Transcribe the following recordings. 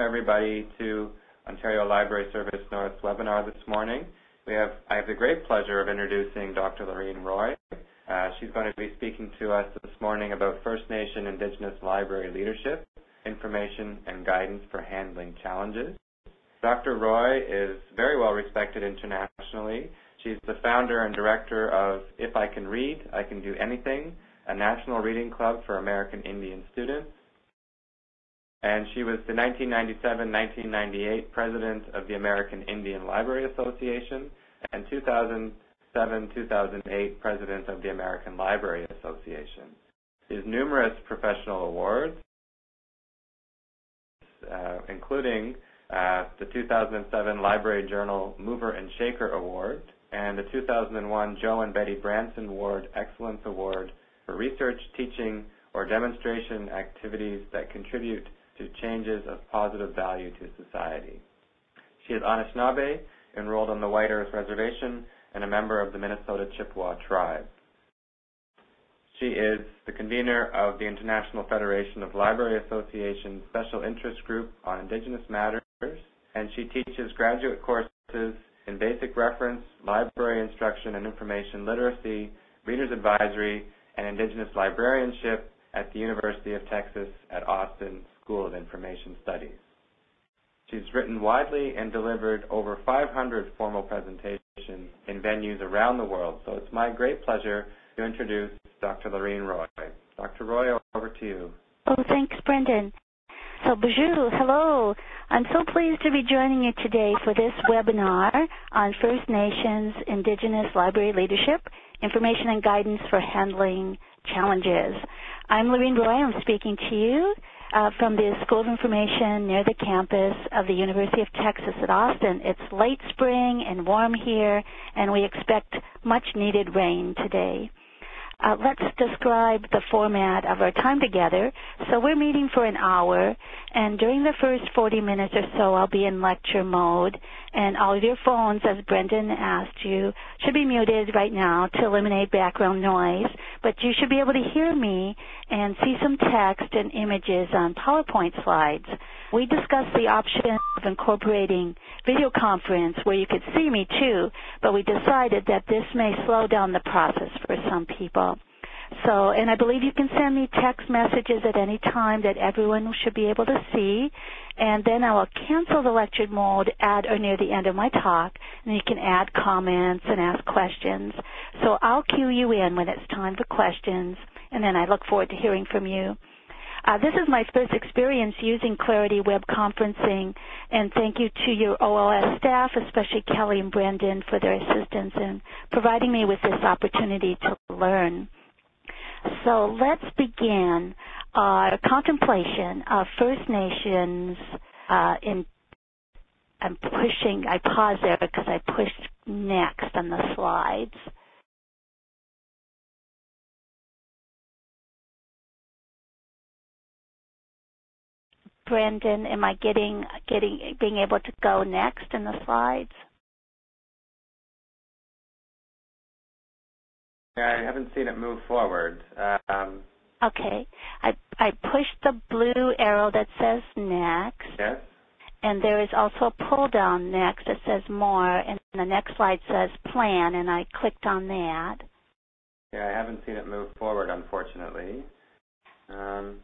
welcome everybody to Ontario Library Service North's webinar this morning. We have, I have the great pleasure of introducing Dr. Loriene Roy. Uh, she's going to be speaking to us this morning about First Nation Indigenous Library leadership, information, and guidance for handling challenges. Dr. Roy is very well respected internationally. She's the founder and director of If I Can Read, I Can Do Anything, a national reading club for American Indian students. And she was the 1997-1998 president of the American Indian Library Association and 2007-2008 president of the American Library Association. Has numerous professional awards, uh, including uh, the 2007 Library Journal Mover and Shaker Award and the 2001 Joe and Betty Branson Ward Excellence Award for research, teaching, or demonstration activities that contribute to changes of positive value to society. She is Anishinaabe, enrolled on the White Earth Reservation, and a member of the Minnesota Chippewa tribe. She is the convener of the International Federation of Library Associations Special Interest Group on Indigenous Matters, and she teaches graduate courses in basic reference, library instruction and information literacy, reader's advisory, and indigenous librarianship at the University of Texas at Austin School of Information Studies. She's written widely and delivered over 500 formal presentations in venues around the world. So it's my great pleasure to introduce Dr. Loriene Roy. Dr. Roy, over to you. Oh, thanks, Brendan. So, bonjour, hello. I'm so pleased to be joining you today for this webinar on First Nations Indigenous Library Leadership, Information and Guidance for Handling Challenges. I'm Loriene Roy. I'm speaking to you uh, from the School of Information near the campus of the University of Texas at Austin. It's late spring and warm here, and we expect much needed rain today. Uh, let's describe the format of our time together. So we're meeting for an hour, and during the first 40 minutes or so, I'll be in lecture mode, and all of your phones, as Brendan asked you, should be muted right now to eliminate background noise, but you should be able to hear me and see some text and images on PowerPoint slides. We discussed the option of incorporating video conference where you could see me too, but we decided that this may slow down the process for some people. So, and I believe you can send me text messages at any time that everyone should be able to see, and then I will cancel the lecture mode at or near the end of my talk, and you can add comments and ask questions. So I'll cue you in when it's time for questions, and then I look forward to hearing from you. Uh, this is my first experience using Clarity web conferencing, and thank you to your OLS staff, especially Kelly and Brendan, for their assistance in providing me with this opportunity to learn. So let's begin our contemplation of First Nations uh, in I'm pushing, I pause there because I pushed next on the slides. Brendan, am I getting getting being able to go next in the slides? I haven't seen it move forward. Um, okay, I I pushed the blue arrow that says next. Yes. And there is also a pull down next that says more, and the next slide says plan, and I clicked on that. Yeah, I haven't seen it move forward, unfortunately. Um,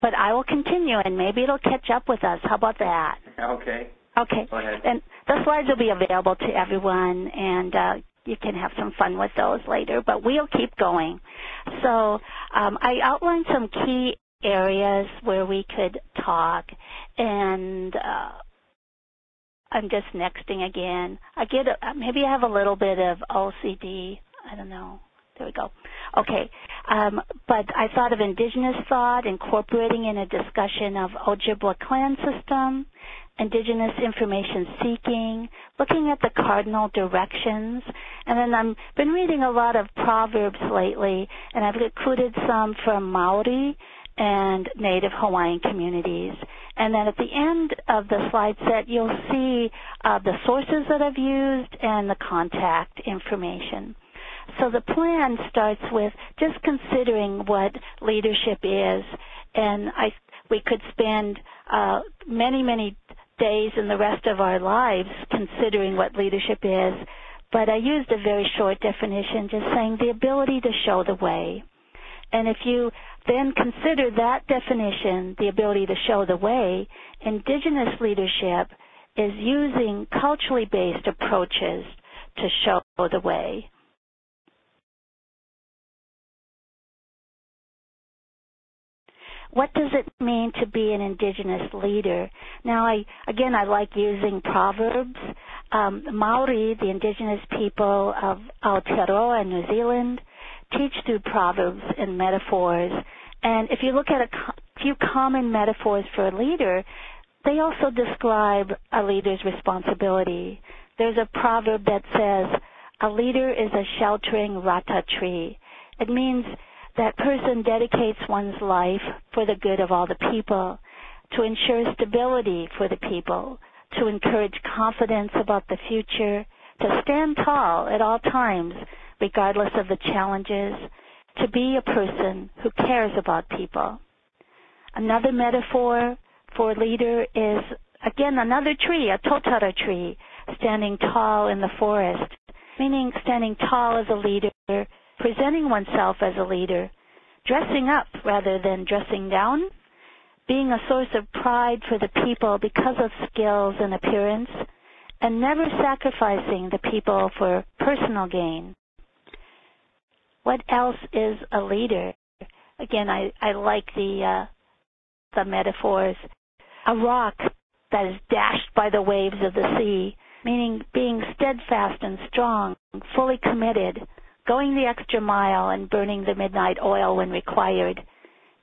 but I will continue, and maybe it'll catch up with us. How about that? Okay. Okay. Go ahead. And the slides will be available to everyone, and uh, you can have some fun with those later. But we'll keep going. So um, I outlined some key areas where we could talk, and uh, I'm just nexting again. I get a, maybe I have a little bit of OCD. I don't know. There we go. Okay. Um, but I thought of indigenous thought, incorporating in a discussion of Ojibwa clan system, indigenous information seeking, looking at the cardinal directions, and then I've been reading a lot of proverbs lately, and I've included some from Maori and Native Hawaiian communities. And then at the end of the slide set, you'll see uh, the sources that I've used and the contact information. So the plan starts with just considering what leadership is. And I we could spend uh, many, many days in the rest of our lives considering what leadership is, but I used a very short definition, just saying the ability to show the way. And if you then consider that definition, the ability to show the way, indigenous leadership is using culturally based approaches to show the way. What does it mean to be an indigenous leader? Now, I again, I like using proverbs. Um, Maori, the indigenous people of Aotearoa in New Zealand, teach through proverbs and metaphors. And if you look at a co- few common metaphors for a leader, they also describe a leader's responsibility. There's a proverb that says, a leader is a sheltering rata tree. It means that person dedicates one's life for the good of all the people, to ensure stability for the people, to encourage confidence about the future, to stand tall at all times, regardless of the challenges, to be a person who cares about people. Another metaphor for leader is, again, another tree, a totara tree, standing tall in the forest, meaning standing tall as a leader, presenting oneself as a leader, dressing up rather than dressing down, being a source of pride for the people because of skills and appearance, and never sacrificing the people for personal gain. What else is a leader? Again, I, I like the uh, the metaphors. A rock that is dashed by the waves of the sea, meaning being steadfast and strong, fully committed, going the extra mile and burning the midnight oil when required,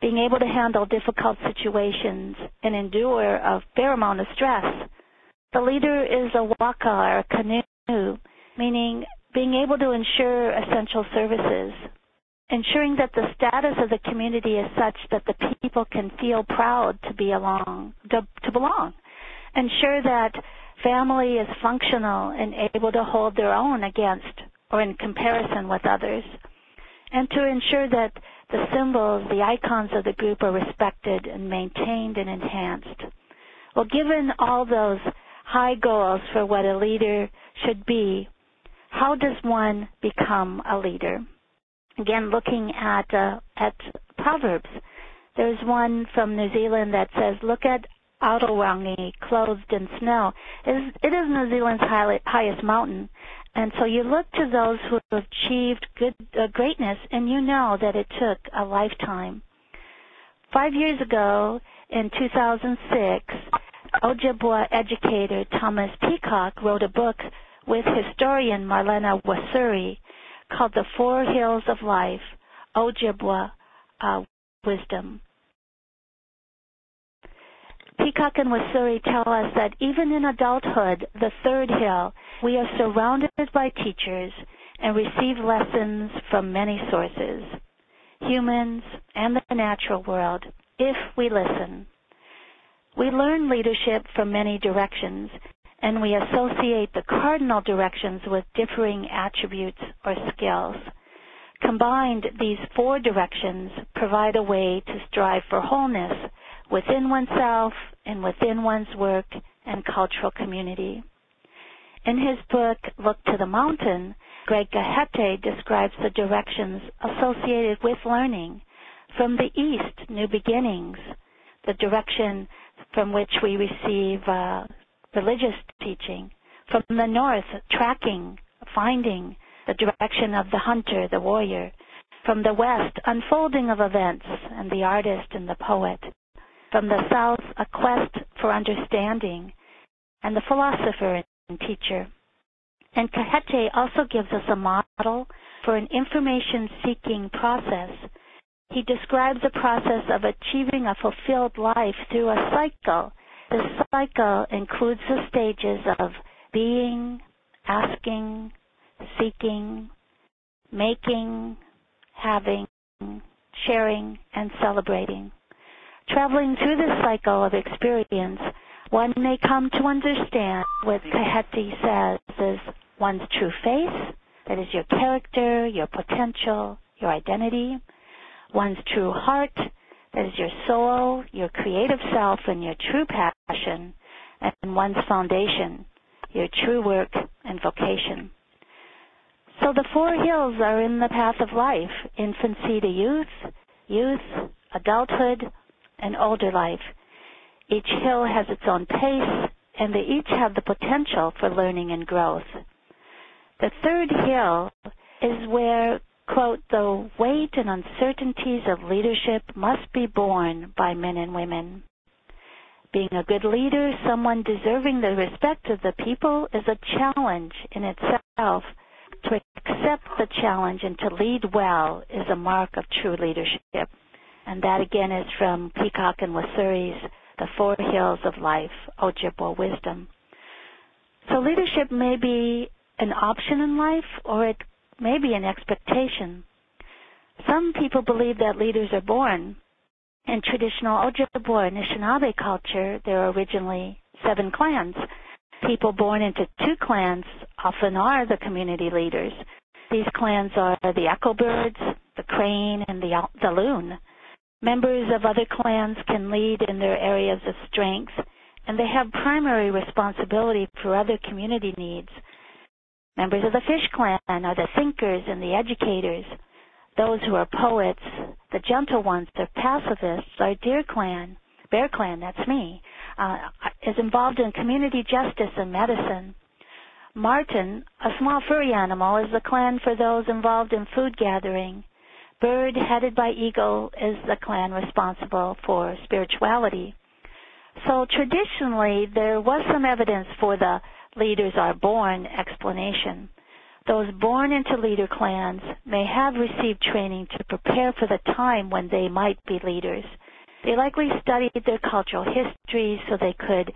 being able to handle difficult situations and endure a fair amount of stress. The leader is a waka or a canoe, meaning being able to ensure essential services, ensuring that the status of the community is such that the people can feel proud to be along, to, to belong, ensure that family is functional and able to hold their own against or in comparison with others, and to ensure that the symbols, the icons of the group are respected and maintained and enhanced. Well, given all those high goals for what a leader should be, how does one become a leader? Again, looking at uh, at Proverbs, there's one from New Zealand that says, "Look at Aoraki clothed in snow. It is, it is New Zealand's highest mountain, and so you look to those who have achieved good uh, greatness, and you know that it took a lifetime. Five years ago, in 2006, Ojibwa educator Thomas Peacock wrote a book with historian Marlene Wisuri called The Four Hills of Life, Ojibwa uh, Wisdom. Peacock and Wisuri tell us that even in adulthood, the third hill, we are surrounded by teachers and receive lessons from many sources, humans and the natural world, if we listen. We learn leadership from many directions, and we associate the cardinal directions with differing attributes or skills. Combined, these four directions provide a way to strive for wholeness within oneself and within one's work and cultural community. In his book, Look to the Mountain, Greg Cajete describes the directions associated with learning. From the east, new beginnings, the direction from which we receive uh, religious teaching. From the north, tracking, finding, the direction of the hunter, the warrior. From the west, unfolding of events and the artist and the poet. From the south, a quest for understanding and the philosopher and teacher. And Cajete also gives us a model for an information seeking process. He describes the process of achieving a fulfilled life through a cycle. This cycle includes the stages of being, asking, seeking, making, having, sharing, and celebrating. Traveling through this cycle of experience, one may come to understand what Cajete says is one's true face, that is your character, your potential, your identity, one's true heart, That is your soul, your creative self, and your true passion, and one's foundation, your true work and vocation. So the four hills are in the path of life infancy to youth, youth, adulthood, and older life. Each hill has its own pace, and they each have the potential for learning and growth. The third hill is where, quote, the weight and uncertainties of leadership must be borne by men and women. Being a good leader, someone deserving the respect of the people, is a challenge in itself. To accept the challenge and to lead well is a mark of true leadership. And that again is from Peacock and Wisuri's The Four Hills of Life, Ojibwa Wisdom. So leadership may be an option in life or it may be an expectation. Some people believe that leaders are born. In traditional Ojibwa Anishinaabe culture, there are originally seven clans. People born into two clans often are the community leaders. These clans are the Echo Birds, the Crane, and the, the Loon. Members of other clans can lead in their areas of strength, and they have primary responsibility for other community needs. Members of the Fish Clan are the thinkers and the educators. Those who are poets, the gentle ones, the pacifists, our Deer Clan, Bear Clan, that's me, uh, is involved in community justice and medicine. Marten, a small furry animal, is the clan for those involved in food gathering. Bird, headed by Eagle, is the clan responsible for spirituality. So traditionally, there was some evidence for the leaders are born explanation. Those born into leader clans may have received training to prepare for the time when they might be leaders. They likely studied their cultural history so they could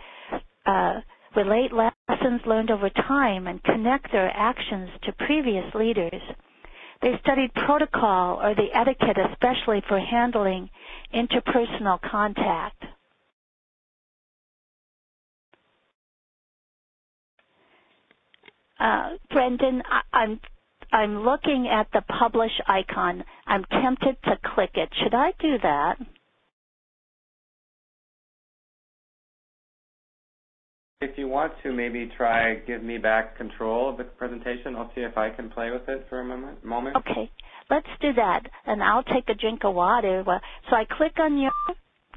uh, relate lessons learned over time and connect their actions to previous leaders. They studied protocol or the etiquette, especially for handling interpersonal contact. Uh, Brendan, I, I'm I'm looking at the publish icon. I'm tempted to click it. Should I do that? If you want to, maybe try give me back control of the presentation. I'll see if I can play with it for a moment. moment. Okay, let's do that. And I'll take a drink of water. So I click on your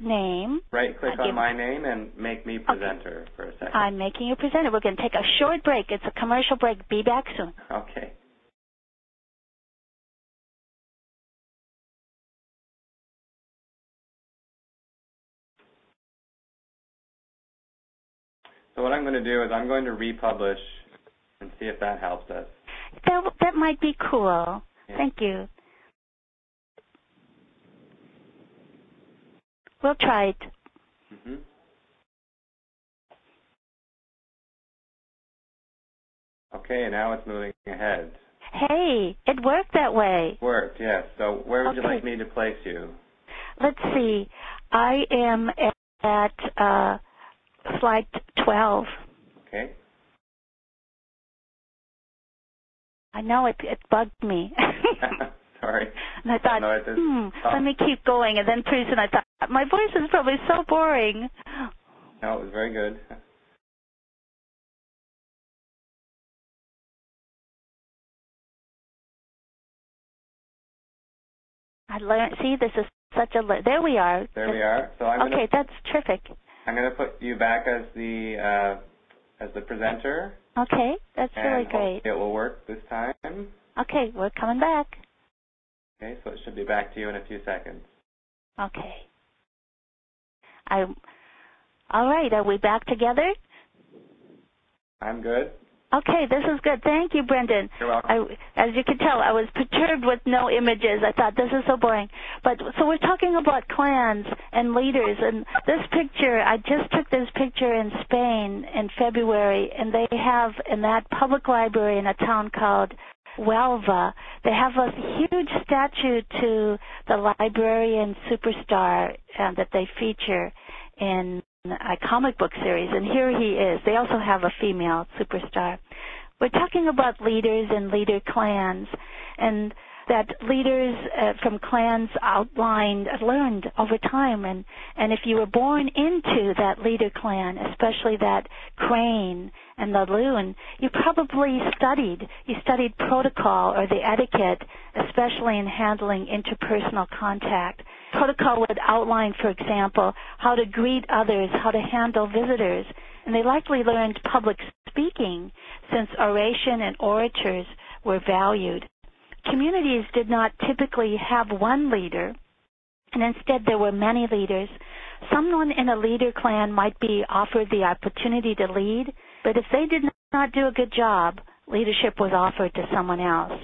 name. Right click on my name and make me presenter okay. for a second. I'm making you presenter. We're going to take a short break. It's a commercial break. Be back soon. Okay. So what I'm going to do is I'm going to republish and see if that helps us. That that might be cool. Yeah. Thank you. We'll try it. Mm-hmm. Okay, now it's moving ahead. Hey, it worked that way. Worked, yes. So where would okay. you like me to place you? Let's see. I am at uh, slide 12. Okay. I know it it bugged me. Sorry. And I thought, no, hmm, oh. let me keep going. And then pretty soon I thought, my voice is probably so boring. No, it was very good. I learned. See, this is such a. There we are. There we are. So I'm okay. Gonna, that's terrific. I'm going to put you back as the uh, as the presenter. Okay, that's really great. It will work this time. Okay, we're coming back. Okay, so it should be back to you in a few seconds. Okay. I. All right. Are we back together? I'm good. Okay, this is good. Thank you, Brendan. You're welcome. I, as you can tell, I was perturbed with no images. I thought this is so boring. But so we're talking about clans and leaders, and this picture, I just took this picture in Spain in February, and they have in that public library in a town called Huelva, they have a huge statue to the librarian superstar uh, that they feature in a comic book series, and here he is. They also have a female superstar. We're talking about leaders and leader clans, and that leaders uh, from clans outlined learned over time. And and if you were born into that leader clan especially that crane and the loon you probably studied. You studied protocol or the etiquette especially in handling interpersonal contact. Protocol would outline for example how to greet others how to handle visitors. And they likely learned public speaking since oration and orators were valued communities did not typically have one leader, and instead there were many leaders. Someone in a leader clan might be offered the opportunity to lead, but if they did not do a good job, leadership was offered to someone else.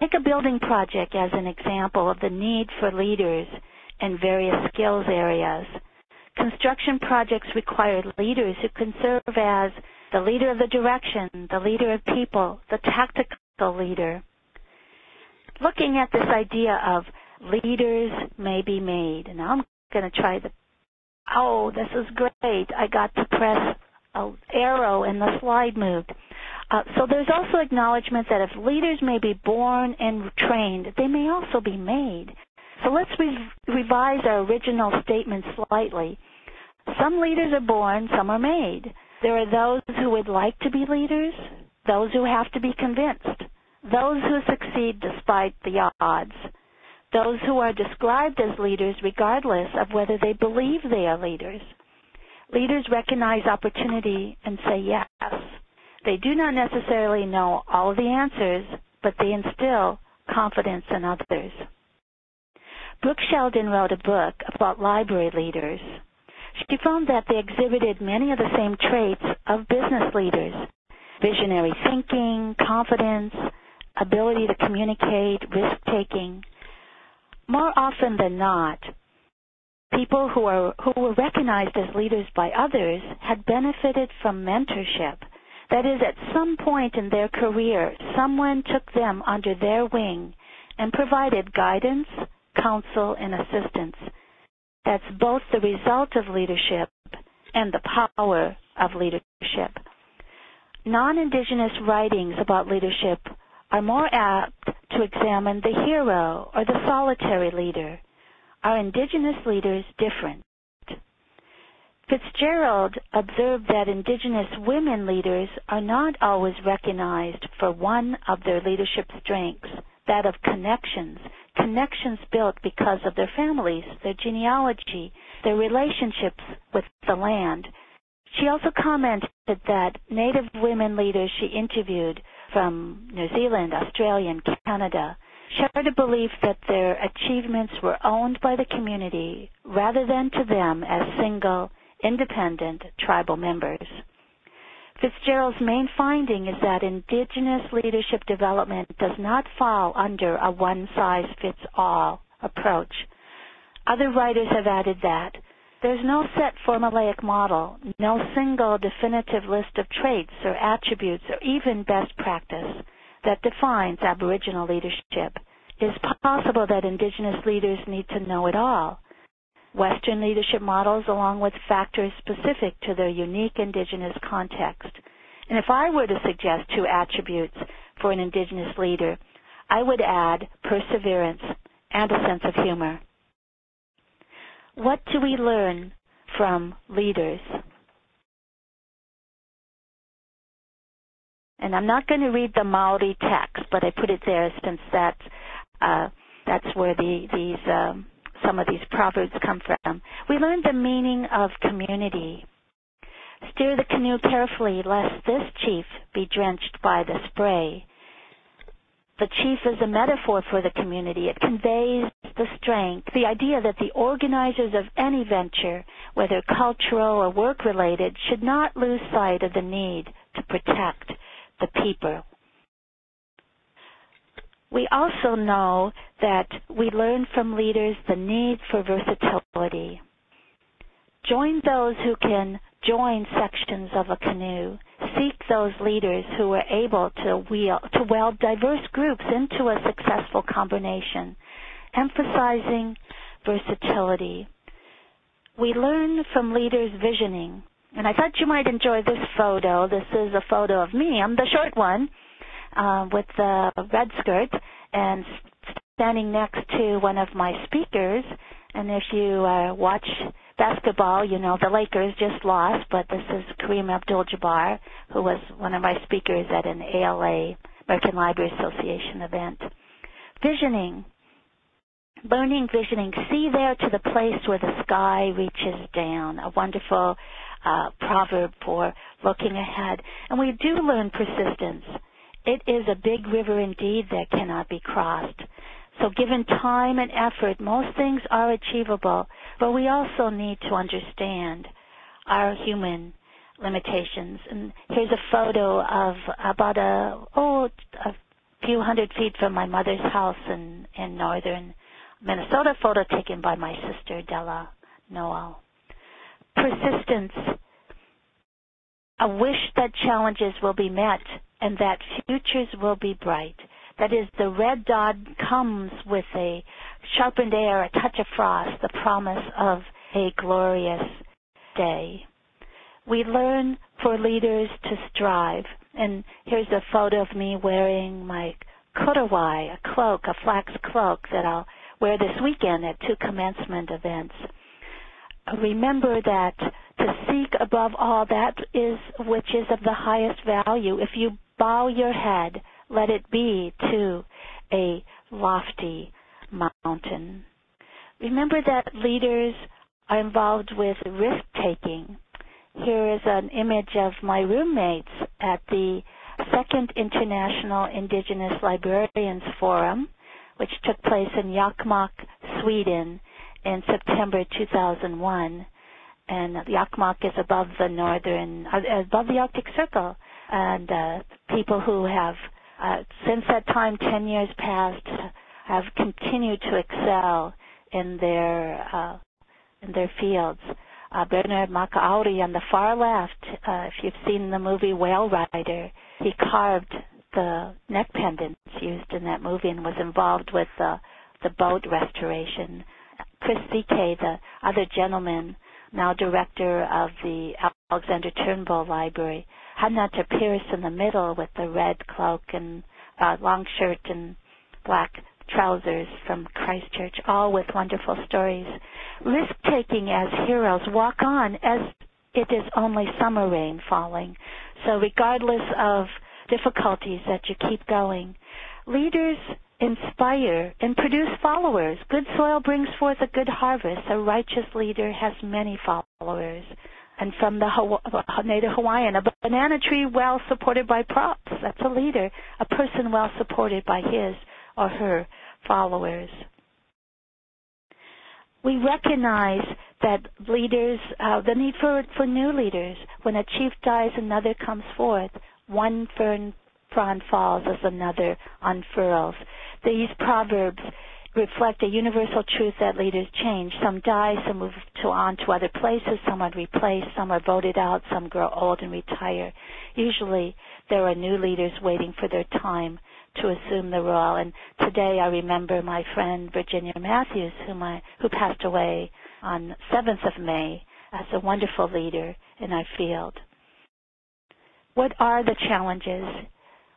Take a building project as an example of the need for leaders in various skills areas. Construction projects require leaders who can serve as the leader of the direction, the leader of people, the tactical leader looking at this idea of leaders may be made. And I'm going to try the, oh, this is great. I got to press an arrow and the slide moved. Uh, so there's also acknowledgement that if leaders may be born and trained, they may also be made. So let's re- revise our original statement slightly. Some leaders are born, some are made. There are those who would like to be leaders, those who have to be convinced those who succeed despite the odds, those who are described as leaders regardless of whether they believe they are leaders. Leaders recognize opportunity and say yes. They do not necessarily know all the answers, but they instill confidence in others. Brooke Sheldon wrote a book about library leaders. She found that they exhibited many of the same traits of business leaders visionary thinking, confidence, ability to communicate, risk taking. More often than not, people who are who were recognized as leaders by others had benefited from mentorship. That is, at some point in their career, someone took them under their wing and provided guidance, counsel, and assistance. That's both the result of leadership and the power of leadership. Non-Indigenous writings about leadership are more apt to examine the hero or the solitary leader. Are indigenous leaders different? Fitzgerald observed that indigenous women leaders are not always recognized for one of their leadership strengths, that of connections, connections built because of their families, their genealogy, their relationships with the land. She also commented that Native women leaders she interviewed from New Zealand, Australia, and Canada shared a belief that their achievements were owned by the community rather than to them as single, independent tribal members. Fitzgerald's main finding is that Indigenous leadership development does not fall under a one-size-fits-all approach. Other writers have added that there's no set formulaic model, no single definitive list of traits or attributes or even best practice that defines Aboriginal leadership. It is possible that Indigenous leaders need to know it all. Western leadership models along with factors specific to their unique Indigenous context. And if I were to suggest two attributes for an Indigenous leader, I would add perseverance and a sense of humor. What do we learn from leaders? And I'm not going to read the Maori text, but I put it there since that's uh, that's where the, these um, some of these proverbs come from. We learn the meaning of community. Steer the canoe carefully, lest this chief be drenched by the spray the chief is a metaphor for the community. It conveys the strength, the idea that the organizers of any venture, whether cultural or work related, should not lose sight of the need to protect the people. We also know that we learn from leaders the need for versatility. Join those who can join sections of a canoe. Seek those leaders who are able to, wheel, to weld diverse groups into a successful combination, emphasizing versatility. We learn from leaders visioning. And I thought you might enjoy this photo. This is a photo of me. I'm the short one uh, with the red skirt and standing next to one of my speakers, and if you uh, watch basketball, you know the Lakers just lost, but this is Kareem Abdul-Jabbar, who was one of my speakers at an ALA, American Library Association event. Visioning. Learning visioning. See there to the place where the sky reaches down. A wonderful uh, proverb for looking ahead. And we do learn persistence. It is a big river indeed that cannot be crossed. So given time and effort, most things are achievable, but we also need to understand our human limitations. And here's a photo of about a, oh, a few hundred feet from my mother's house in, in northern Minnesota, photo taken by my sister Della Noel. Persistence. A wish that challenges will be met and that futures will be bright. That is, the red dot comes with a sharpened air, a touch of frost, the promise of a glorious day. We learn for leaders to strive. And here's a photo of me wearing my korowai, a cloak, a flax cloak that I'll wear this weekend at two commencement events. Remember that to seek above all that is which is of the highest value. If you bow your head, let it be to a lofty mountain. Remember that leaders are involved with risk taking. Here is an image of my roommates at the Second International Indigenous Librarians Forum, which took place in Jokkmokk, Sweden in September 2001. And Jokkmokk is above the northern, uh, above the Arctic Circle. And uh, people who have uh, since that time, 10 years passed, have continued to excel in their uh, in their fields. Uh, Bernard Makoare on the far left, uh, if you've seen the movie Whale Rider, he carved the neck pendants used in that movie and was involved with the the boat restoration. Chris Szekely, the other gentleman, now director of the Alexander Turnbull Library, Hanata Pierce in the middle with the red cloak and uh, long shirt and black trousers from Christchurch, all with wonderful stories. Risk taking as heroes walk on as it is only summer rain falling. So regardless of difficulties that you keep going, leaders inspire and produce followers. Good soil brings forth a good harvest. A righteous leader has many followers and from the Native Hawaiian, a banana tree well supported by props. That's a leader, a person well supported by his or her followers. We recognize that leaders, uh, the need for, for new leaders. When a chief dies, another comes forth. One fern frond falls as another unfurls. These proverbs reflect a universal truth that leaders change. Some die, some move to, on to other places, some are replaced, some are voted out, some grow old and retire. Usually there are new leaders waiting for their time to assume the role. And today I remember my friend Virginia Mathews, whom I, who passed away on 7th of May as a wonderful leader in our field. What are the challenges?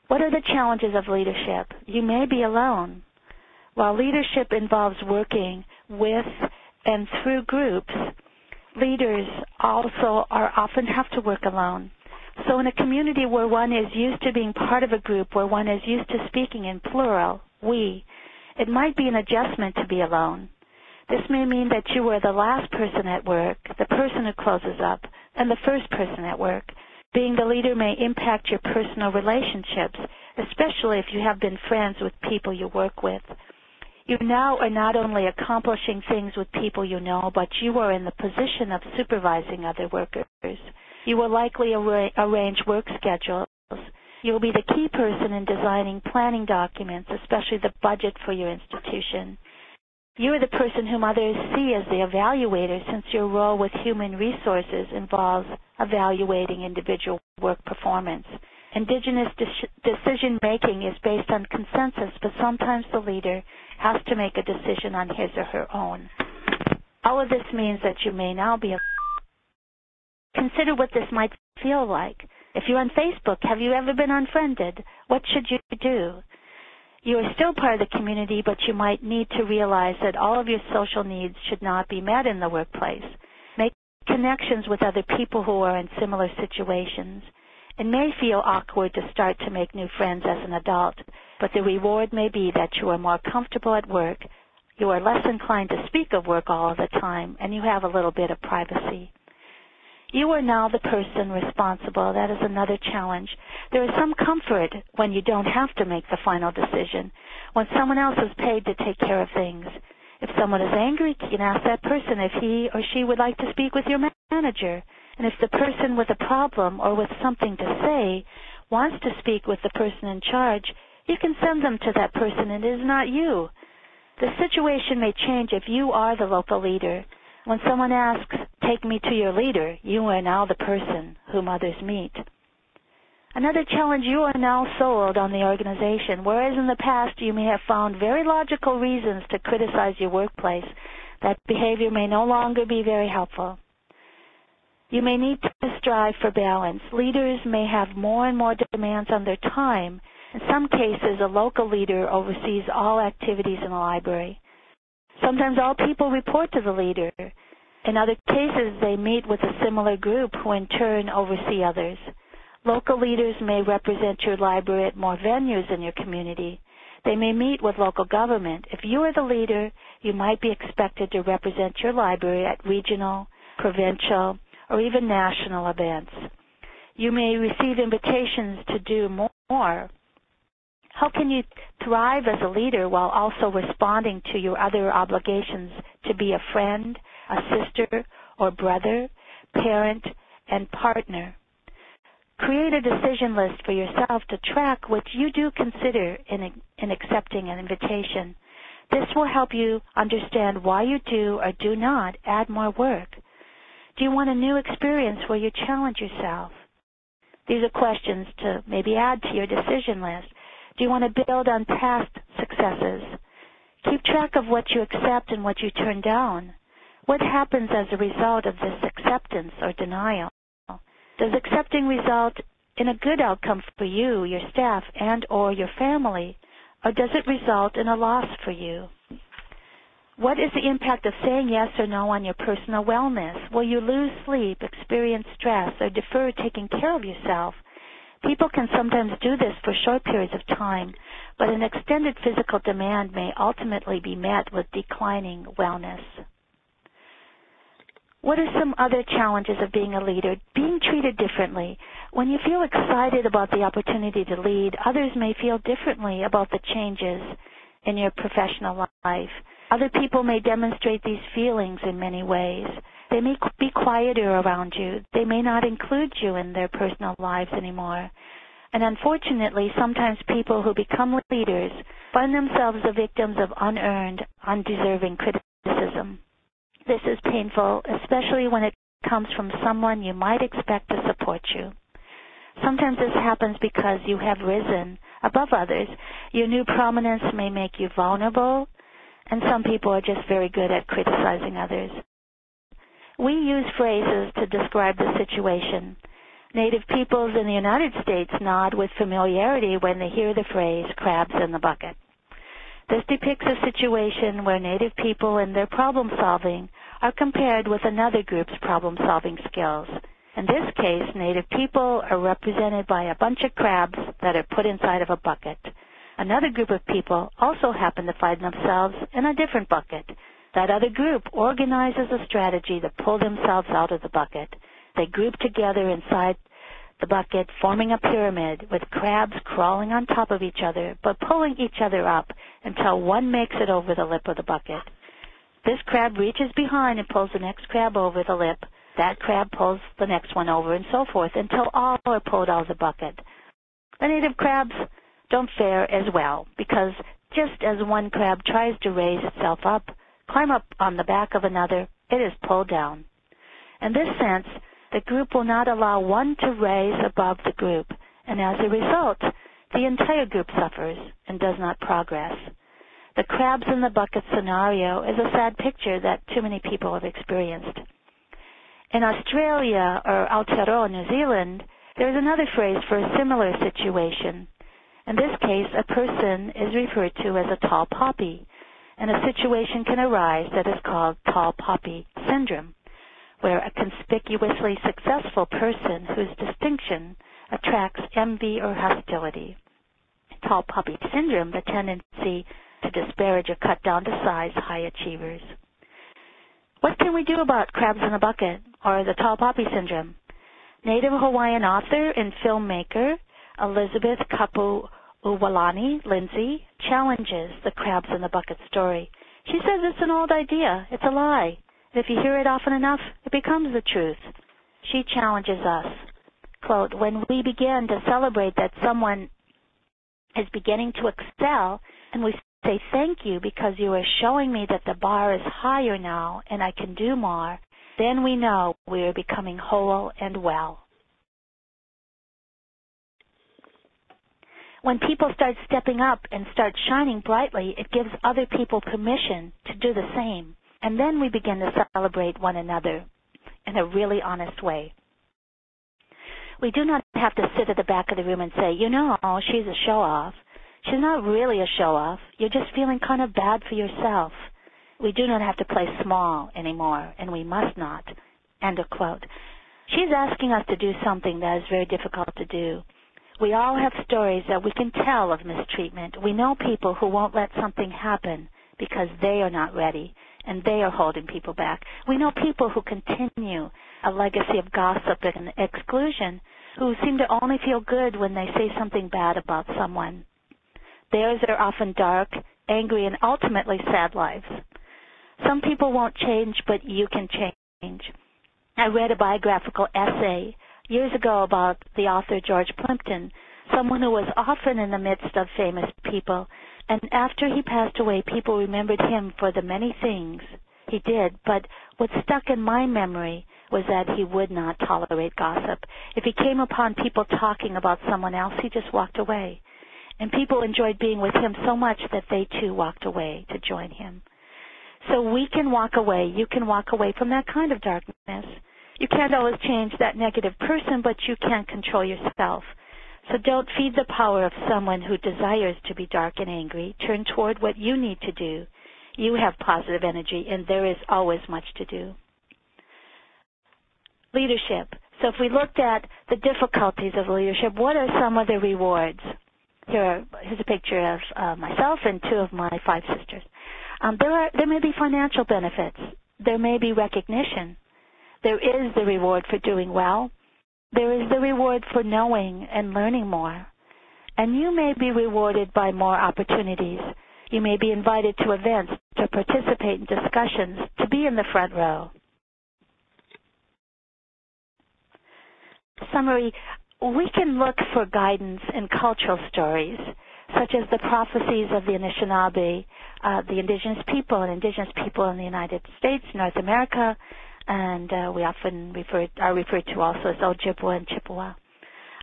What are the challenges of leadership? You may be alone. While leadership involves working with and through groups, leaders also are often have to work alone. So in a community where one is used to being part of a group, where one is used to speaking in plural, we, it might be an adjustment to be alone. This may mean that you are the last person at work, the person who closes up, and the first person at work. Being the leader may impact your personal relationships, especially if you have been friends with people you work with. You now are not only accomplishing things with people you know, but you are in the position of supervising other workers. You will likely arra- arrange work schedules. You will be the key person in designing planning documents, especially the budget for your institution. You are the person whom others see as the evaluator since your role with human resources involves evaluating individual work performance. Indigenous de- decision making is based on consensus, but sometimes the leader has to make a decision on his or her own. All of this means that you may now be a Consider what this might feel like. If you're on Facebook, have you ever been unfriended? What should you do? You are still part of the community, but you might need to realize that all of your social needs should not be met in the workplace. Make connections with other people who are in similar situations. It may feel awkward to start to make new friends as an adult, but the reward may be that you are more comfortable at work, you are less inclined to speak of work all the time, and you have a little bit of privacy. You are now the person responsible. That is another challenge. There is some comfort when you don't have to make the final decision, when someone else is paid to take care of things. If someone is angry, you can ask that person if he or she would like to speak with your manager. And if the person with a problem or with something to say wants to speak with the person in charge, you can send them to that person and it is not you. The situation may change if you are the local leader. When someone asks, take me to your leader, you are now the person whom others meet. Another challenge, you are now sold on the organization, whereas in the past you may have found very logical reasons to criticize your workplace. That behavior may no longer be very helpful. You may need to strive for balance. Leaders may have more and more demands on their time. In some cases, a local leader oversees all activities in the library. Sometimes all people report to the leader. In other cases, they meet with a similar group who in turn oversee others. Local leaders may represent your library at more venues in your community. They may meet with local government. If you are the leader, you might be expected to represent your library at regional, provincial, or even national events. You may receive invitations to do more how can you thrive as a leader while also responding to your other obligations to be a friend, a sister or brother, parent, and partner? Create a decision list for yourself to track what you do consider in, in accepting an invitation. This will help you understand why you do or do not add more work. Do you want a new experience where you challenge yourself? These are questions to maybe add to your decision list. Do you want to build on past successes? Keep track of what you accept and what you turn down. What happens as a result of this acceptance or denial? Does accepting result in a good outcome for you, your staff, and or your family? Or does it result in a loss for you? What is the impact of saying yes or no on your personal wellness? Will you lose sleep, experience stress, or defer taking care of yourself? People can sometimes do this for short periods of time, but an extended physical demand may ultimately be met with declining wellness. What are some other challenges of being a leader? Being treated differently. When you feel excited about the opportunity to lead, others may feel differently about the changes in your professional life. Other people may demonstrate these feelings in many ways. They may be quieter around you. They may not include you in their personal lives anymore. And unfortunately, sometimes people who become leaders find themselves the victims of unearned, undeserving criticism. This is painful, especially when it comes from someone you might expect to support you. Sometimes this happens because you have risen above others. Your new prominence may make you vulnerable, and some people are just very good at criticizing others. We use phrases to describe the situation. Native peoples in the United States nod with familiarity when they hear the phrase crabs in the bucket. This depicts a situation where Native people and their problem solving are compared with another group's problem solving skills. In this case, Native people are represented by a bunch of crabs that are put inside of a bucket. Another group of people also happen to find themselves in a different bucket. That other group organizes a strategy to pull themselves out of the bucket. They group together inside the bucket, forming a pyramid with crabs crawling on top of each other, but pulling each other up until one makes it over the lip of the bucket. This crab reaches behind and pulls the next crab over the lip. That crab pulls the next one over and so forth until all are pulled out of the bucket. The native crabs don't fare as well because just as one crab tries to raise itself up, climb up on the back of another, it is pulled down. In this sense, the group will not allow one to rise above the group, and as a result, the entire group suffers and does not progress. The crabs in the bucket scenario is a sad picture that too many people have experienced. In Australia or Aotearoa, New Zealand, there is another phrase for a similar situation. In this case, a person is referred to as a tall poppy, and a situation can arise that is called tall poppy syndrome, where a conspicuously successful person whose distinction attracts envy or hostility. Tall poppy syndrome, the tendency to disparage or cut down to size high achievers. What can we do about crabs in a bucket or the tall poppy syndrome? Native Hawaiian author and filmmaker Elizabeth Kapu Uwalani Lindsey challenges the crabs in the bucket story. She says it's an old idea, it's a lie. And if you hear it often enough, it becomes the truth. She challenges us. Quote, when we begin to celebrate that someone is beginning to excel and we say thank you because you are showing me that the bar is higher now and I can do more, then we know we are becoming whole and well. When people start stepping up and start shining brightly, it gives other people permission to do the same. And then we begin to celebrate one another in a really honest way. We do not have to sit at the back of the room and say, you know, she's a show off. She's not really a show off. You're just feeling kind of bad for yourself. We do not have to play small anymore, and we must not. End of quote. She's asking us to do something that is very difficult to do. We all have stories that we can tell of mistreatment. We know people who won't let something happen because they are not ready and they are holding people back. We know people who continue a legacy of gossip and exclusion who seem to only feel good when they say something bad about someone. Theirs are often dark, angry, and ultimately sad lives. Some people won't change, but you can change. I read a biographical essay years ago about the author George Plimpton, someone who was often in the midst of famous people. And after he passed away, people remembered him for the many things he did. But what stuck in my memory was that he would not tolerate gossip. If he came upon people talking about someone else, he just walked away. And people enjoyed being with him so much that they too walked away to join him. So we can walk away. You can walk away from that kind of darkness. You can't always change that negative person, but you can control yourself. So don't feed the power of someone who desires to be dark and angry. Turn toward what you need to do. You have positive energy, and there is always much to do. Leadership. So if we looked at the difficulties of leadership, what are some of the rewards? Here, are, here's a picture of uh, myself and two of my five sisters. Um, there are there may be financial benefits. There may be recognition. There is the reward for doing well. There is the reward for knowing and learning more. And you may be rewarded by more opportunities. You may be invited to events, to participate in discussions, to be in the front row. Summary, we can look for guidance in cultural stories, such as the prophecies of the Anishinaabe, uh, the indigenous people and indigenous people in the United States, North America, and uh, we often refer, are referred to also as Ojibwa and Chippewa.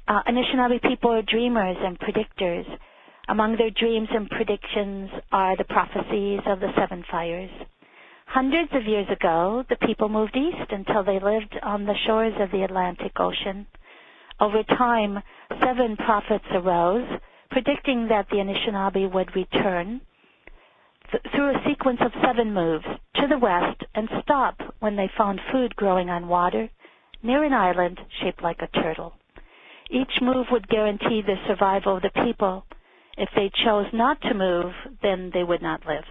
Uh, Anishinaabe people are dreamers and predictors. Among their dreams and predictions are the prophecies of the seven fires. Hundreds of years ago, the people moved east until they lived on the shores of the Atlantic Ocean. Over time, seven prophets arose, predicting that the Anishinaabe would return th- through a sequence of seven moves to the west and stop when they found food growing on water near an island shaped like a turtle. Each move would guarantee the survival of the people. If they chose not to move, then they would not live.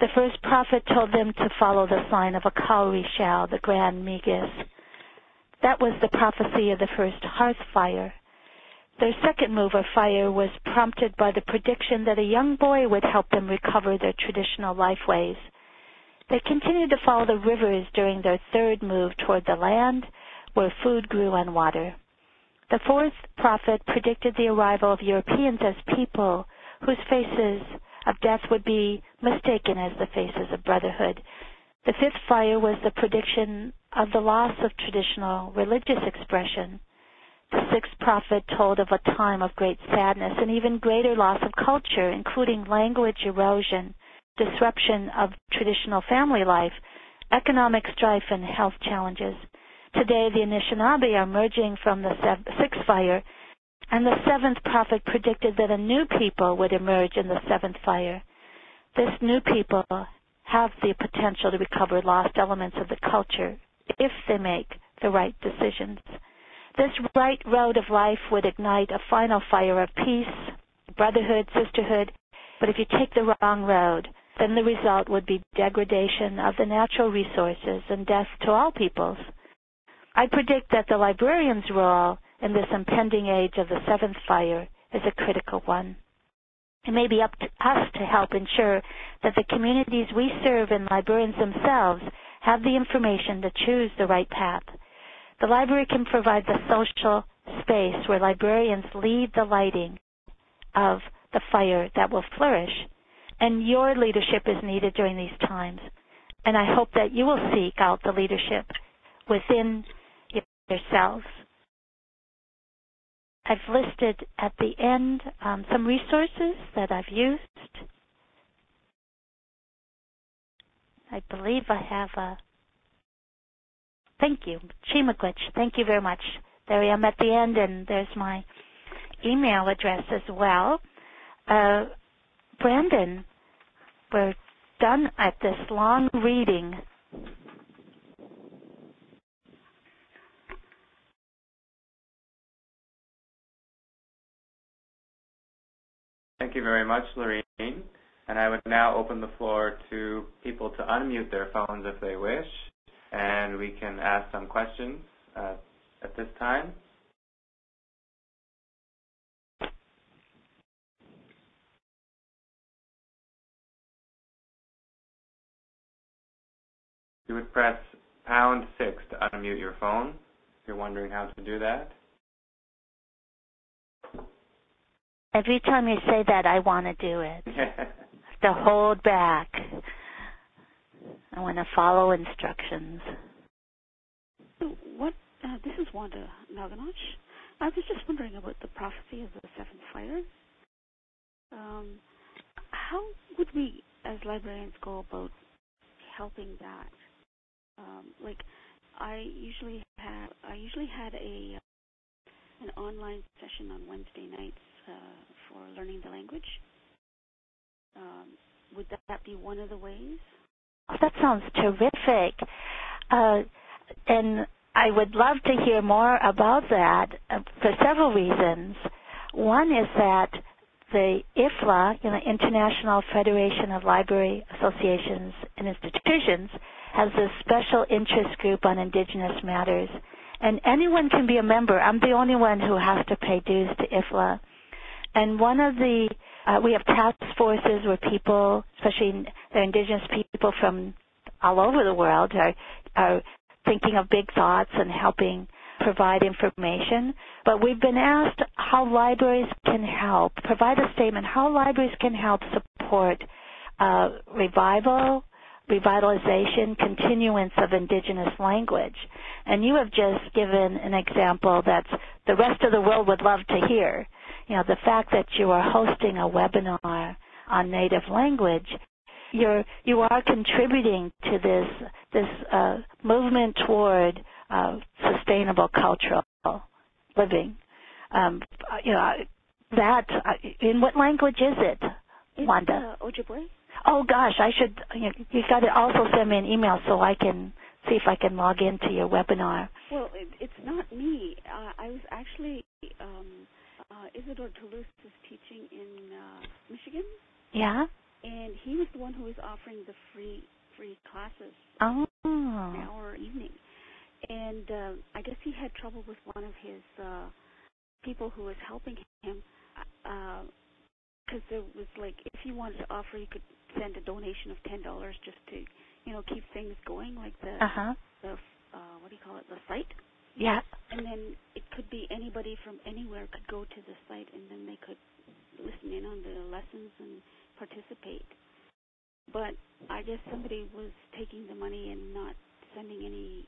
The first prophet told them to follow the sign of a cowrie shell, the grand Megis. That was the prophecy of the first hearth fire. Their second move of fire was prompted by the prediction that a young boy would help them recover their traditional lifeways. They continued to follow the rivers during their third move toward the land where food grew on water. The fourth prophet predicted the arrival of Europeans as people whose faces of death would be mistaken as the faces of brotherhood. The fifth fire was the prediction of the loss of traditional religious expression. The sixth prophet told of a time of great sadness and even greater loss of culture, including language erosion, disruption of traditional family life, economic strife, and health challenges. Today, the Anishinaabe are emerging from the sixth fire And the seventh prophet predicted that a new people would emerge in the seventh fire. This new people have the potential to recover lost elements of the culture if they make the right decisions. This right road of life would ignite a final fire of peace, brotherhood, sisterhood, but if you take the wrong road, then the result would be degradation of the natural resources and death to all peoples. I predict that the librarian's role in this impending age of the seventh fire is a critical one. It may be up to us to help ensure that the communities we serve and librarians themselves have the information to choose the right path. The library can provide the social space where librarians lead the lighting of the fire that will flourish. And your leadership is needed during these times. And I hope that you will seek out the leadership within yourselves. I've listed at the end um, some resources that I've used. I believe I have a. Thank you, Chi-miigwech. Thank you very much. There I am at the end, and there's my email address as well. Uh, Brandon, we're done at this long reading. Thank you very much, Loriene. And I would now open the floor to people to unmute their phones if they wish, and we can ask some questions uh, at this time. You would press pound six to unmute your phone if you're wondering how to do that. Every time you say that, I want to do it. to hold back. I want to follow instructions. What? Uh, this is Wanda Naganosh. I was just wondering about the prophecy of the seventh fire. Um, how would we, as librarians, go about helping that? Um, like, I usually have, I usually had a uh, an online session on Wednesday nights uh, for learning the language. Um, would that, that be one of the ways? Oh, that sounds terrific. Uh, and I would love to hear more about that uh, for several reasons. One is that the IFLA, you know, International Federation of Library Associations and Institutions, has this special interest group on Indigenous matters. And anyone can be a member. I'm the only one who has to pay dues to IFLA. And one of the uh, we have task forces where people, especially the indigenous people from all over the world, are, are thinking of big thoughts and helping provide information. But we've been asked how libraries can help, provide a statement, how libraries can help support uh, revival, revitalization, continuance of indigenous language. And you have just given an example that the rest of the world would love to hear you know, the fact that you are hosting a webinar on native language, you're you are contributing to this this uh, movement toward uh, sustainable cultural living. Um, you know that. Uh, in what language is it, Wanda? Uh, Ojibwe. Oh gosh, I should. You, you got to also send me an email so I can see if I can log into your webinar. Well, it, it's not me. Uh, I was actually um, uh, Isadore Toulouse is teaching in uh, Michigan. Yeah. And he was the one who was offering the free free classes. Oh. An hour evening. And uh, I guess he had trouble with one of his uh, people who was helping him because uh, there was like if you wanted to offer, you could send a donation of ten dollars just to you know keep things going, like the uh-huh. the uh, what do you call it, the site. Yeah. And then it could be anybody from anywhere could go to the site and then they could listen in on the lessons and participate. But I guess somebody was taking the money and not sending any,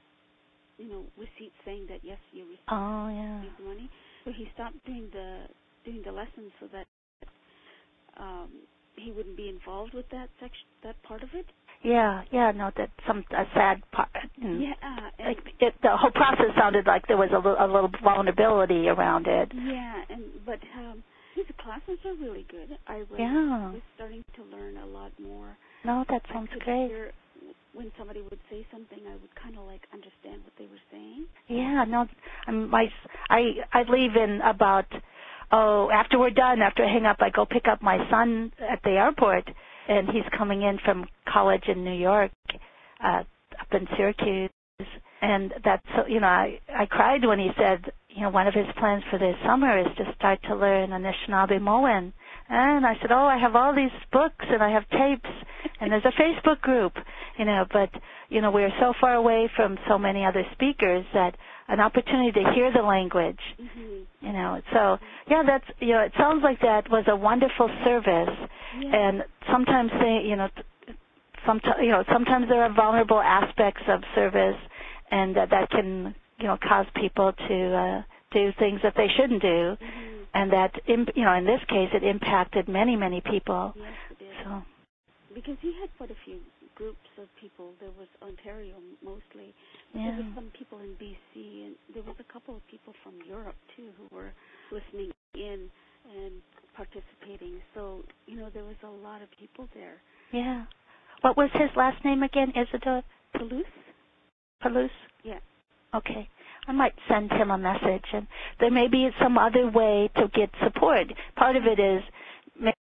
you know, receipts saying that yes, you received oh, yeah. the money. So he stopped doing the doing the lessons so that um, he wouldn't be involved with that section, that part of it. Yeah, yeah, no, that some a sad part. Yeah, like it, the whole process sounded like there was a, little, a little vulnerability around it. Yeah, and but um, his classes are really good. I was, Yeah. was starting to learn a lot more. No, that sounds great. hear when somebody would say something, I would kind of like understand what they were saying. Yeah, no, um, my I I leave in about oh after we're done after I hang up I go pick up my son at the airport and he's coming in from college in New York uh up in Syracuse. And that's so you know I I cried when he said you know one of his plans for this summer is to start to learn Anishinaabemowin, and I said oh I have all these books and I have tapes and there's a Facebook group you know but you know we're so far away from so many other speakers that an opportunity to hear the language Mm-hmm. you know so yeah that's you know it sounds like that was a wonderful service Yeah. and sometimes they you know sometimes you know sometimes there are vulnerable aspects of service and that that can you know cause people to uh do things that they shouldn't do hmm and that you know in this case it impacted many many people Yes, it did. so Because he had quite a few groups of people. There was Ontario mostly. There yeah was some people in BC, and there was a couple of people from Europe too who were listening in and participating. So you know there was a lot of people there. yeah what was his last name again isadore Toulouse. Palouse? Yeah. Okay. I might send him a message and there may be some other way to get support. Part of it is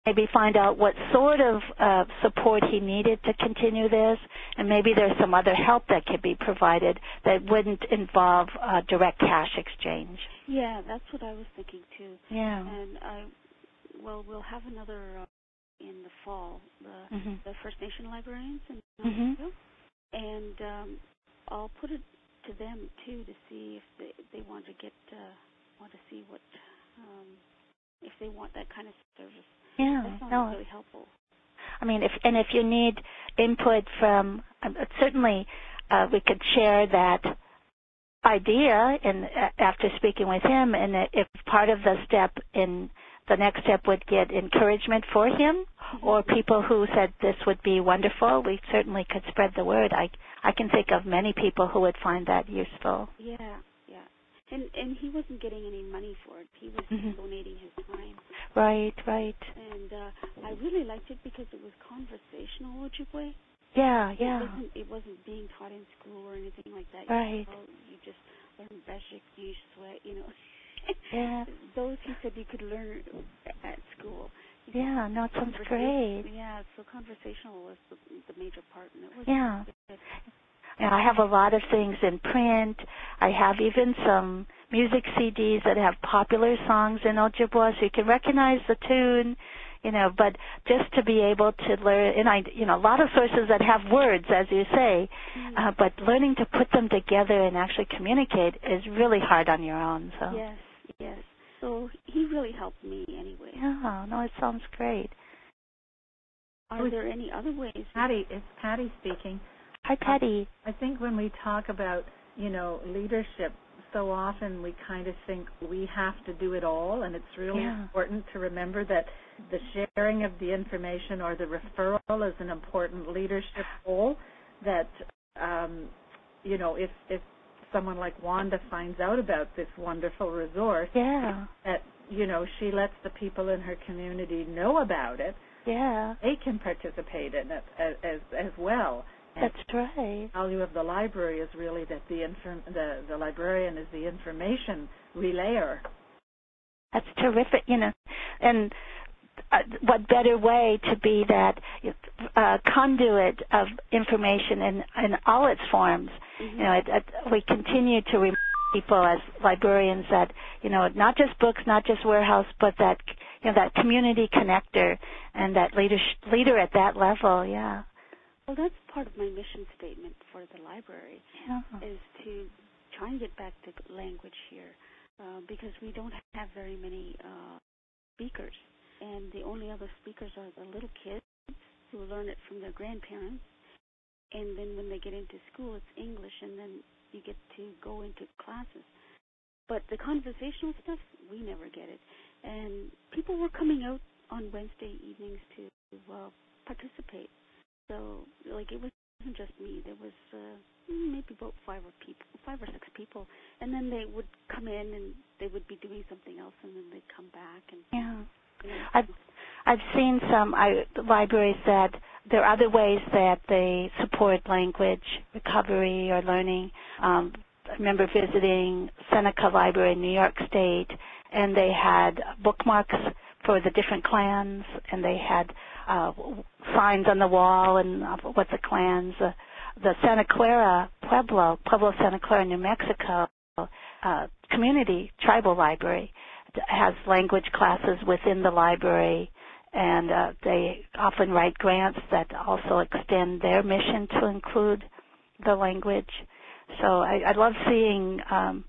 maybe find out what sort of uh, support he needed to continue this and maybe there's some other help that could be provided that wouldn't involve uh, direct cash exchange. Yeah, that's what I was thinking too. Yeah. And I, well, we'll have another uh, in the fall. The Mhm. the First Nation librarians in Mhm. Ontario. and um, I'll put it to them too to see if they they want to get uh, want to see what um, if they want that kind of service. Yeah. That sounds No, really helpful. I mean, if and if you need input from, um, certainly uh, we could share that idea. And uh, after speaking with him, and if part of the step in the next step would get encouragement for him, or people who said this would be wonderful, we certainly could spread the word. I I can think of many people who would find that useful. Yeah, yeah. And and he wasn't getting any money for it. He was Mhm. donating his time. Right, right. And uh, I really liked it because it was conversational Ojibwe. Yeah, yeah. It yeah. wasn't, it wasn't being taught in school or anything like that. Right. You, know, just learn basic, you sweat, you know. Yeah. Those he said you could learn at school. Yeah, no, it sounds great. Yeah, so conversational was the, the major part, and it was Yeah. good. Know, I have a lot of things in print. I have even some music CDs that have popular songs in Ojibwa, so you can recognize the tune. You know, but just to be able to learn, and I, you know, a lot of sources that have words, as you say, Mm. uh, but learning to put them together and actually communicate is really hard on your own. So, Yes, yes. So he really helped me anyway. yeah, no, it sounds great. Are there any other ways? Patty, it's Patty speaking. Hi, Patty. I think when we talk about, you know, leadership, so often we kind of think we have to do it all, and it's really Yeah. important to remember that the sharing of the information or the referral is an important leadership role. That, um, you know, if if someone like Wanda finds out about this wonderful resource, Yeah, that you know she lets the people in her community know about it, yeah, they can participate in it as as, as well. That's right. the value of the library is really that the inform the the librarian is the information relayer. That's terrific, you know. And uh, what better way to be that uh, conduit of information in, in all its forms? Mhm. You know, it, it, we continue to remind people as librarians that you know not just books, not just warehouse, but that you know that community connector and that leader leader at that level. Yeah. Well, that's part of my mission statement for the library Yeah. is to try and get back to language here uh, because we don't have very many uh, speakers, and the only other speakers are the little kids who learn it from their grandparents, and then when they get into school, it's English, and then you get to go into classes. But the conversational stuff, we never get it, and people were coming out on Wednesday evenings to uh, participate. So, like, it was wasn't just me. There was uh, maybe about five or people, five or six people, and then they would come in and they would be doing something else, and then they'd come back and. Yeah. You know, I've I've seen some I, libraries that there are other ways that they support language recovery or learning. Um, I remember visiting Seneca Library in New York State, and they had bookmarks for the different clans, and they had uh, signs on the wall and uh, what the clans. Uh, the Santa Clara Pueblo, Pueblo Santa Clara, New Mexico uh, community tribal library has language classes within the library and uh, they often write grants that also extend their mission to include the language. So I, I love seeing, um,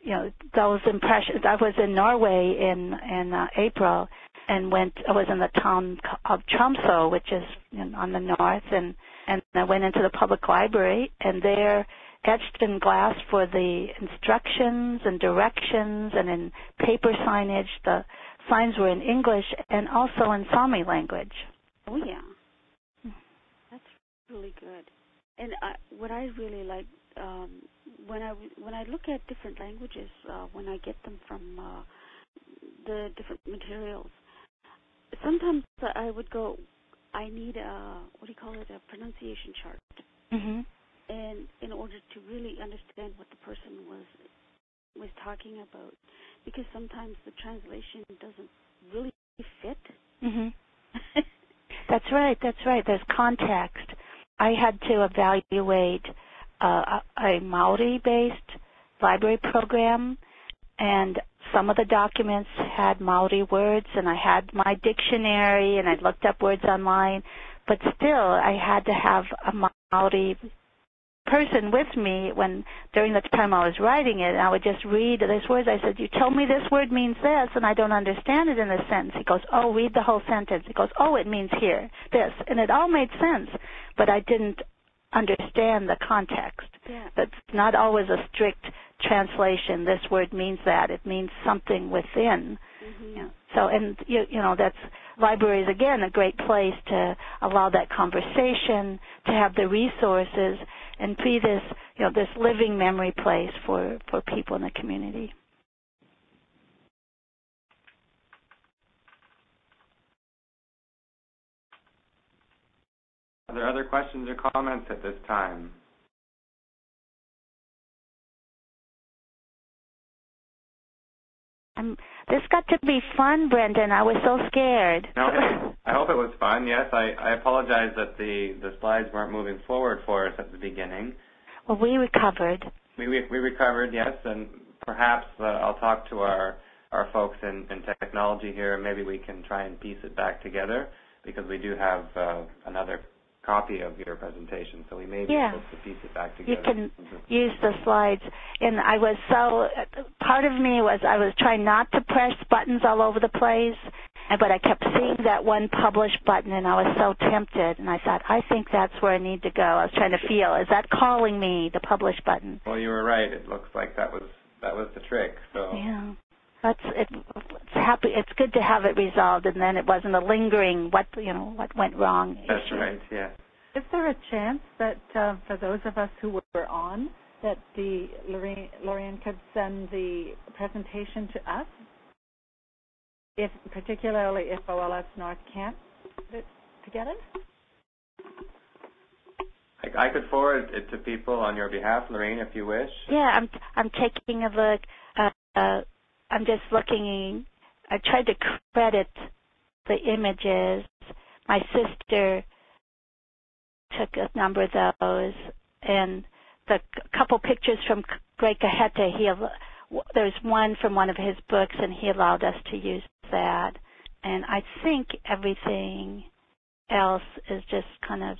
you know, those impressions. I was in Norway in in uh, April, and went. I was in the town of Tromsø, which is in, on the north, and and I went into the public library, and there etched in glass for the instructions and directions and in paper signage the signs were in English and also in Sami language. Oh yeah, that's really good. And I, what I really like um, when I when I look at different languages, uh, when I get them from uh, the different materials, sometimes I would go, I need a what do you call it, a pronunciation chart. Mm-hmm. And in order to really understand what the person was was talking about, because sometimes the translation doesn't really fit. hmm that's right. That's right. There's context. I had to evaluate uh, a Maori-based library program, and some of the documents had Maori words, and I had my dictionary, and I looked up words online, but still, I had to have a Maori person with me when during the time I was writing it, and I would just read these words. I said, "You told me this word means this, and I don't understand it in this sentence." He goes, "Oh, read the whole sentence." He goes, "Oh, it means here this," and it all made sense, but I didn't understand the context. Yeah. That's not always a strict translation. This word means that. It means something within. Mm-hmm. Yeah. So, and you, you know, that's libraries again a great place to allow that conversation, to have the resources, and be this, you know, this living memory place for for people in the community. Are there other questions or comments at this time? Um, this got to be fun, Brendan. I was so scared. No, I hope it was fun. Yes, I, I apologize that the, the slides weren't moving forward for us at the beginning. Well, we recovered. We, we, we recovered, yes, and perhaps uh, I'll talk to our, our folks in, in technology here, and maybe we can try and piece it back together because we do have uh, another copy of your presentation, so we may be Yeah. able to piece it back together. You can mm-hmm. use the slides. And I was so, part of me was I was trying not to press buttons all over the place, and but I kept seeing that one publish button, and I was so tempted. And I thought, I think that's where I need to go. I was trying to feel, is that calling me, the publish button? Well, you were right. It looks like that was that was the trick. So Yeah. That's it. It's happy. It's good to have it resolved, and then it wasn't a lingering what you know what went wrong. that's issue. right. Yeah. Is there a chance that uh, for those of us who were on, that the Lorraine, Lorian could send the presentation to us? If particularly if OLS North can't put it together? I, I could forward it to people on your behalf, Lorraine, if you wish. Yeah, I'm I'm taking a look. Uh, uh, I'm just looking. I tried to credit the images. My sister took a number of those, and the couple pictures from Greg Cajete. He there's one from one of his books, and he allowed us to use that. And I think everything else is just kind of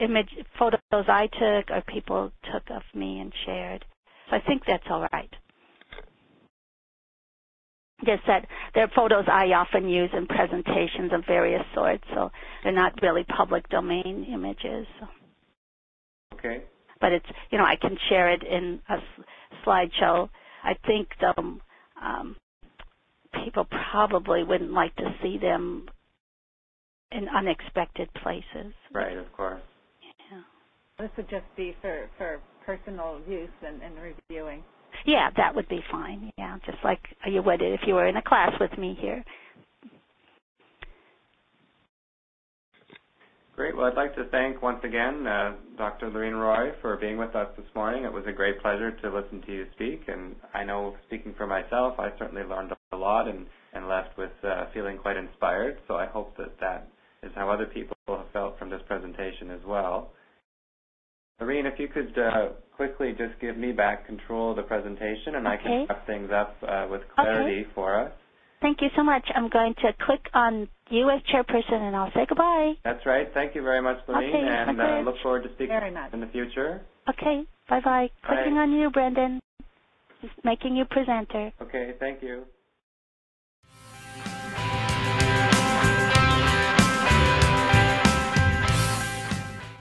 image photos I took or people took of me and shared. So I think that's all right. Just that they're photos I often use in presentations of various sorts, so they're not really public domain images. So. Okay. But it's you know I can share it in a slideshow. I think the um, people probably wouldn't like to see them in unexpected places. Right. Of course. Yeah. this would just be for, for personal use and, and reviewing. Yeah, that would be fine. Yeah, just like you would if you were in a class with me here. Great. Well, I'd like to thank once again uh, Dr. Loriene Roy for being with us this morning. It was a great pleasure to listen to you speak, and I know speaking for myself, I certainly learned a lot and, and left with uh, feeling quite inspired. So I hope that that is how other people have felt from this presentation as well. Loriene, if you could uh, quickly just give me back control of the presentation, and okay. I can wrap things up uh, with clarity okay. for us. Thank you so much. I'm going to click on you as chairperson, and I'll say goodbye. That's right. Thank you very much, Loriene, okay, and uh, look forward to speaking very much. in the future. Okay, bye-bye. Clicking Bye. on you, Brendan. Making you presenter. Okay, thank you.